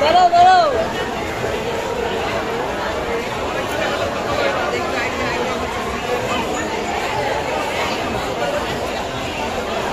चलो करो